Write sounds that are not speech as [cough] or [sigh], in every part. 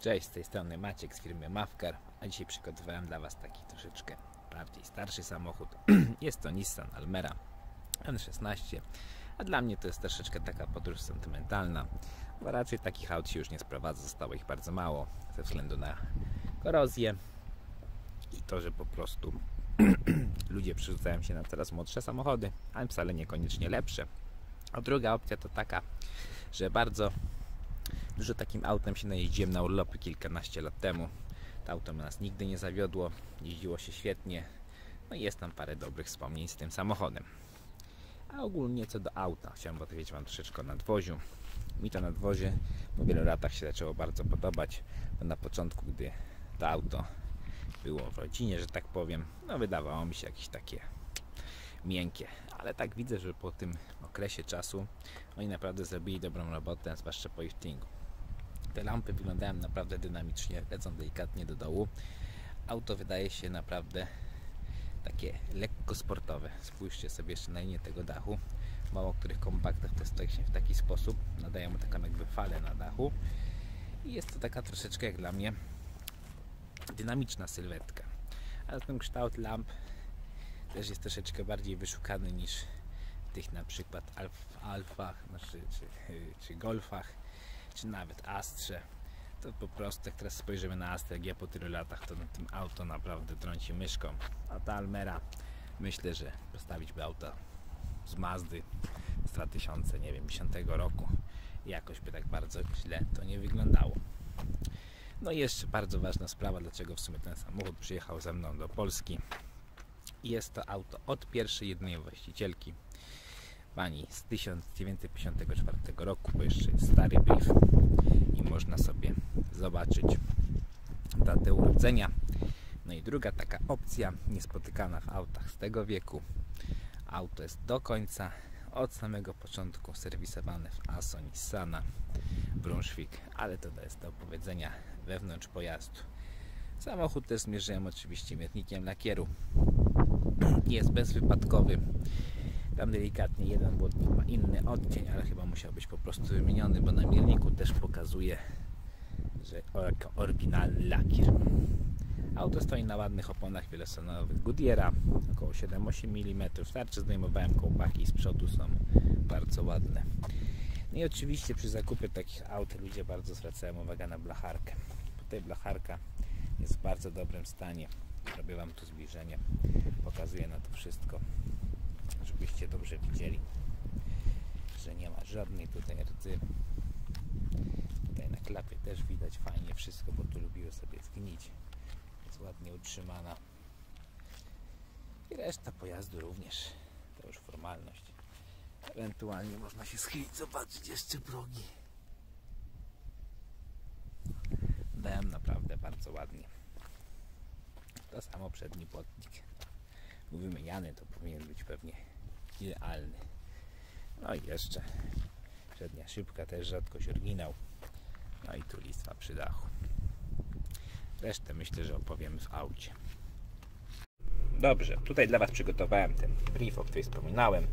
Cześć, z tej strony Maciek z firmy Mavcar, a dzisiaj przygotowałem dla Was taki troszeczkę bardziej starszy samochód. [clears throat] Jest to Nissan Almera N16, a dla mnie to jest troszeczkę taka podróż sentymentalna, bo raczej takich aut się już nie sprowadza, zostało ich bardzo mało ze względu na korozję i to, że po prostu [clears throat] ludzie przerzucają się na coraz młodsze samochody, ale wcale niekoniecznie lepsze. A druga opcja to taka, że bardzo Dużo takim autem się najeździłem na urlopy kilkanaście lat temu. To auto nas nigdy nie zawiodło, jeździło się świetnie. No i jest tam parę dobrych wspomnień z tym samochodem. A ogólnie co do auta, chciałem opowiedzieć Wam troszeczkę o nadwoziu. Mi to nadwozie po wielu latach się zaczęło bardzo podobać, bo na początku, gdy to auto było w rodzinie, że tak powiem, no wydawało mi się jakieś takie miękkie, ale tak widzę, że po tym okresie czasu oni naprawdę zrobili dobrą robotę, zwłaszcza po liftingu. Te lampy wyglądają naprawdę dynamicznie, lecą delikatnie do dołu. Auto wydaje się naprawdę takie lekko sportowe. Spójrzcie sobie jeszcze na linię tego dachu. W mało których kompaktach to jest właśnie w taki sposób. Nadają mu taką jakby falę na dachu. I jest to taka troszeczkę jak dla mnie dynamiczna sylwetka. Ale ten kształt lamp też jest troszeczkę bardziej wyszukany niż tych na przykład alf, alfach znaczy, czy, czy golfach czy nawet Astrze to po prostu jak teraz spojrzymy na Astrę G po tylu latach to na tym auto naprawdę trąci myszką. A ta Almera myślę, że postawić by auto z Mazdy z 2000, nie wiem, 10 roku. Jakoś by tak bardzo źle to nie wyglądało. No i jeszcze bardzo ważna sprawa, dlaczego w sumie ten samochód przyjechał ze mną do Polski. Jest to auto od pierwszej jednej właścicielki pani z 1954 roku, bo jeszcze jest stary brief i można sobie zobaczyć datę urodzenia. No i druga taka opcja, niespotykana w autach z tego wieku. Auto jest do końca, od samego początku serwisowane w Aso Nissana Brunswick, ale to jest do opowiedzenia wewnątrz pojazdu. Samochód też zmierzyłem oczywiście mietnikiem lakieru. [clears throat] Jest bezwypadkowy. Tam delikatnie jeden błotnik ma inny odcień, ale chyba musiał być po prostu wymieniony, bo na mierniku też pokazuje, że oryginalny lakier. Auto stoi na ładnych oponach wielostonowych Goodyeara, około 7-8 mm. Starczy zdejmowałem kołpaki z przodu, są bardzo ładne. No i oczywiście przy zakupie takich aut ludzie bardzo zwracają uwagę na blacharkę. Tutaj blacharka jest w bardzo dobrym stanie. Robię Wam tu zbliżenie. Pokazuję na to wszystko żebyście dobrze widzieli, że nie ma żadnej tutaj rdzy. Tutaj na klapie też widać fajnie wszystko, bo tu lubiły sobie zgnić. Jest ładnie utrzymana. I reszta pojazdu również. To już formalność. Ewentualnie można się schylić, zobaczyć jeszcze progi. Dają naprawdę bardzo ładnie. To samo przedni płotnik. Wymieniany, to powinien być pewnie idealny. No i jeszcze przednia szybka, też rzadkość oryginał. No i tu listwa przy dachu. Resztę myślę, że opowiemy w aucie. Dobrze, tutaj dla Was przygotowałem ten brief, o którym wspominałem.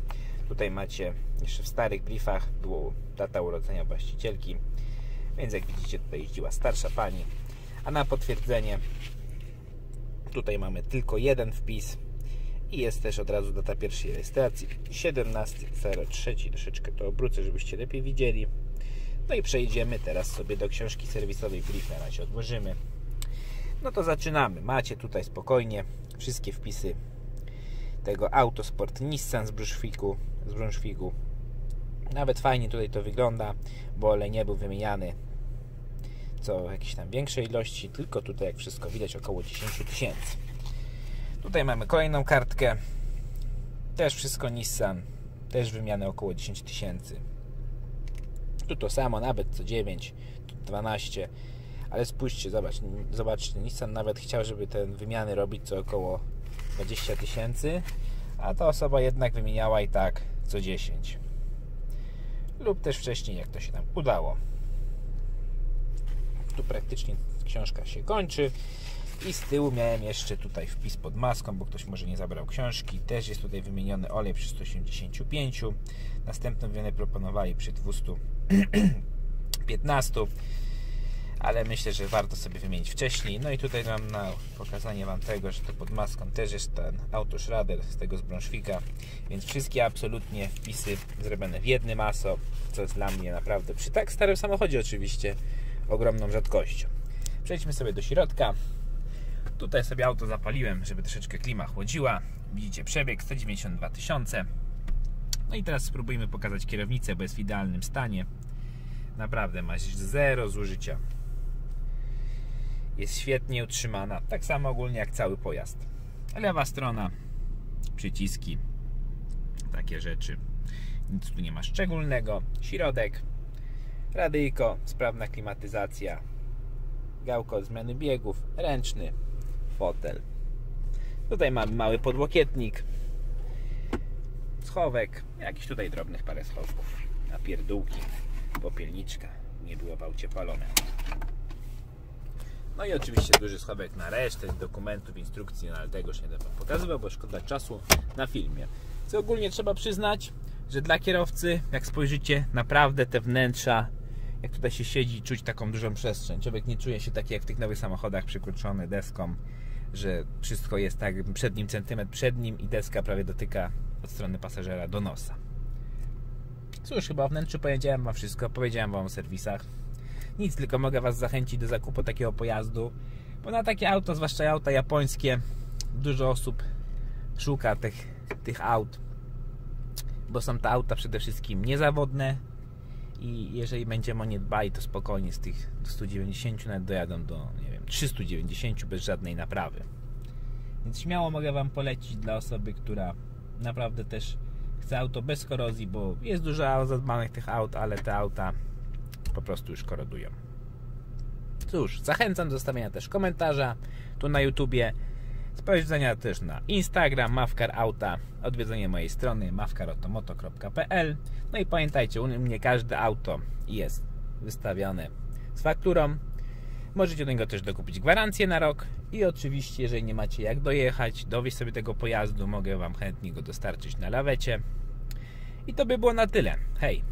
Tutaj macie jeszcze w starych briefach było data urodzenia właścicielki, więc jak widzicie tutaj jeździła starsza pani. A na potwierdzenie tutaj mamy tylko jeden wpis i jest też od razu data pierwszej rejestracji. 17.03 troszeczkę to obrócę, żebyście lepiej widzieli. No i przejdziemy teraz sobie do książki serwisowej brief na razie odłożymy. No to zaczynamy. Macie tutaj spokojnie wszystkie wpisy tego Autosport Nissan z Brunswicku, z Brunswicku. nawet fajnie tutaj to wygląda bo olej nie był wymieniany co jakiejś tam większej ilości tylko tutaj jak wszystko widać około 10 tysięcy Tutaj mamy kolejną kartkę. Też wszystko Nissan. Też wymiany około 10 tysięcy. Tu to samo, nawet co 9, 12. Ale spójrzcie, zobacz, zobaczcie, Nissan nawet chciał, żeby te wymiany robić co około 20 tysięcy, a ta osoba jednak wymieniała i tak co 10. Lub też wcześniej, jak to się nam udało. Tu praktycznie książka się kończy. I z tyłu miałem jeszcze tutaj wpis pod maską, bo ktoś może nie zabrał książki. Też jest tutaj wymieniony olej przy 185. Następną wymianę proponowali przy 215. ale myślę, że warto sobie wymienić wcześniej. No i tutaj mam na pokazanie Wam tego, że to pod maską też jest ten autoszrader z tego z Brąszwika, więc wszystkie absolutnie wpisy zrobione w jednym ASO, co jest dla mnie naprawdę przy tak starym samochodzie oczywiście ogromną rzadkością. Przejdźmy sobie do środka. Tutaj sobie auto zapaliłem, żeby troszeczkę klima chłodziła. Widzicie przebieg 192 tysiące. No i teraz spróbujmy pokazać kierownicę, bo jest w idealnym stanie. Naprawdę ma zero zużycia. Jest świetnie utrzymana, tak samo ogólnie jak cały pojazd. Lewa strona, przyciski, takie rzeczy. Nic tu nie ma szczególnego. Środek, radyjko, sprawna klimatyzacja, gałko zmiany biegów, ręczny, fotel. Tutaj mamy mały podłokietnik, schowek, jakiś tutaj drobnych parę schowków, na pierdółki, popielniczka, nie było w aucie palone. No i oczywiście duży schowek na resztę dokumentów, instrukcji, no ale tego już nie będę pokazywał, bo szkoda czasu na filmie. Co ogólnie trzeba przyznać, że dla kierowcy, jak spojrzycie, naprawdę te wnętrza, jak tutaj się siedzi, czuć taką dużą przestrzeń. Człowiek nie czuje się taki jak w tych nowych samochodach przykroczony deską, że wszystko jest tak przed nim centymetr przed nim i deska prawie dotyka od strony pasażera do nosa. Cóż, chyba o wnętrzu powiedziałem Wam wszystko, powiedziałem Wam o serwisach. Nic, tylko mogę Was zachęcić do zakupu takiego pojazdu, bo na takie auto, zwłaszcza auta japońskie, dużo osób szuka tych, tych aut, bo są te auta przede wszystkim niezawodne i jeżeli będziemy o nie dbali, to spokojnie z tych 190 nawet dojadą do, 390 bez żadnej naprawy. Więc śmiało mogę Wam polecić dla osoby, która naprawdę też chce auto bez korozji, bo jest dużo zadbanych tych aut, ale te auta po prostu już korodują. Cóż, zachęcam do zostawienia też komentarza tu na YouTubie, spojrzenia też na Instagram, Mafkar Auta, odwiedzenie mojej strony mafkarotomoto.pl No i pamiętajcie, u mnie każde auto jest wystawione z fakturą. Możecie do niego też dokupić gwarancję na rok i oczywiście, jeżeli nie macie jak dojechać, dowieść sobie tego pojazdu, mogę Wam chętnie go dostarczyć na lawecie. I to by było na tyle. Hej!